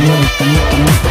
Toma, toma, toma.